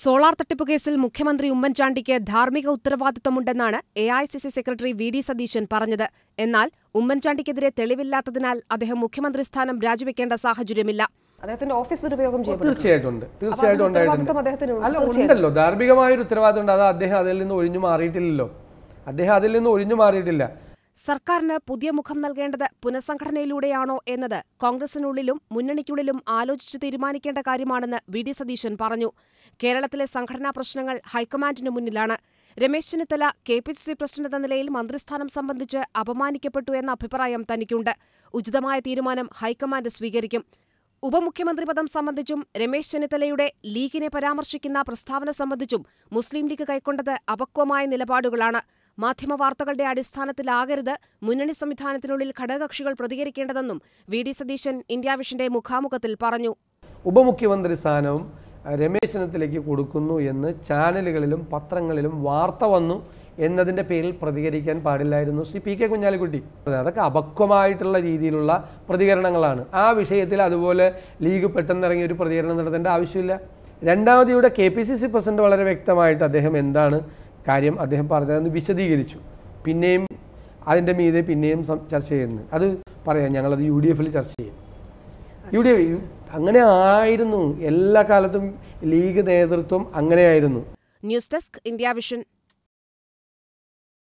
Solar തട്ടിപ്പ് കേസിൽ മുഖ്യമന്ത്രി ഉമ്മൻചാണ്ടിക്ക് ധാർമ്മിക ഉത്തരവാദിത്തമുണ്ടെന്നാണ് A I C C secretary V D Satheesan പറഞ്ഞത്. എന്നാൽ ഉമ്മൻചാണ്ടിക്കെതിരെ തെളിവില്ലാത്തതിനാൽ അദ്ദേഹം മുഖ്യമന്ത്രി സ്ഥാനം രാജിവെക്കേണ്ട സാഹചര്യമില്ല. അദ്ദേഹത്തിന്റെ ഓഫീസ് ദുരുപയോഗം തീർച്ചയായിട്ടും തീർച്ചയായിട്ടും അല്ല ഉണ്ടല്ലോ. ധാർമ്മികമായ ഒരു ഉത്തരവാദിത്തം ഉണ്ട്. അത് അദ്ദേഹം അതിൽ നിന്ന് ഒഴിഞ്ഞു മാറിയിട്ടില്ലല്ലോ. അദ്ദേഹം അതിൽ നിന്ന് ഒഴിഞ്ഞു മാറിയിട്ടില്ല. സർക്കാരിന് പുതിയ മുഖം നൽകേണ്ടത് പുനഃസംഘടനയിലൂടെയാണോ എന്നത് കോൺഗ്രസിനുള്ളിലും മുന്നണിക്കുള്ളിലും ആലോചിച്ച് തീരുമാനിക്കേണ്ട കാര്യമാണെന്ന് വി ഡി സതീശൻ പറഞ്ഞു. കേരളത്തിലെ സംഘടനാ പ്രശ്നങ്ങൾ ഹൈക്കമാൻഡിന് മുന്നിലാണ്. Ramesh Chennithala K P C C president എന്ന നിലയിൽ മന്ത്രിസ്ഥാനം സംബന്ധിച്ച് അപമാനിക്കപ്പെട്ടു എന്ന അഭിപ്രായം തനിക്കുണ്ട്. ഉചിതമായ തീരുമാനം ഹൈക്കമാൻഡ് സ്വീകരിക്കും. ഉപമുഖ്യമന്ത്രി പദം സംബന്ധിച്ചും രമേശ് ചെന്നിത്തലയുടെ ലീഗിനെ പരാമർശിക്കുന്ന പ്രസ്താവന സംബന്ധിച്ചും മുസ്ലിം ലീഗ് കൈക്കൊണ്ടത് അപക്വമായ നിലപാടുകളാണ്. മാധ്യമവാർത്തകളുടെ അടിസ്ഥാനത്തിലാകരുത്. മുന്നണി സംവിധാനത്തിനുള്ളിൽ ഘടകകക്ഷികൾ പ്രതികരിക്കേണ്ടതെന്നും വി. ഡി. സതീശൻ ഇന്ത്യാവിഷന്റെ മുഖാമുഖത്തിൽ പറഞ്ഞു. ഉപമുഖ്യമന്ത്രി സ്ഥാനവും രമേശ് ചെന്നിത്തലയ്ക്ക് കൊടുക്കുന്നു എന്ന് ചാനലുകളിലും പത്രങ്ങളിലും വാർത്ത വന്നു എന്നതിന്റെ പേരിൽ പ്രതികരിക്കാൻ പാടില്ലായിരുന്നു ശ്രീ പി കെ കുഞ്ഞാലിക്കുട്ടി. അതൊക്കെ അപക്വമായിട്ടുള്ള രീതിയിലുള്ള പ്രതികരണങ്ങളാണ്. ആ വിഷയത്തിൽ അതുപോലെ ലീഗ് പെട്ടെന്നിറങ്ങി ഒരു പ്രതികരണം നടത്തേണ്ട ആവശ്യമില്ല. രണ്ടാമത് ഇവിടെ K P C C president വളരെ വ്യക്തമായിട്ട് അദ്ദേഹം എന്താണ് കാര്യം അദ്ദേഹം പറഞ്ഞതെന്ന് വിശദീകരിച്ചു. പിന്നെയും അതിന്റെ മീതെ പിന്നെയും ചർച്ച ചെയ്യുന്നു. അത് പറയാം. ഞങ്ങളത് യു ഡി എഫിൽ ചർച്ച ചെയ്യും. യു ഡി എഫ് അങ്ങനെ ആയിരുന്നു. എല്ലാ കാലത്തും ലീഗ് നേതൃത്വം അങ്ങനെയായിരുന്നു. News desk Indiavision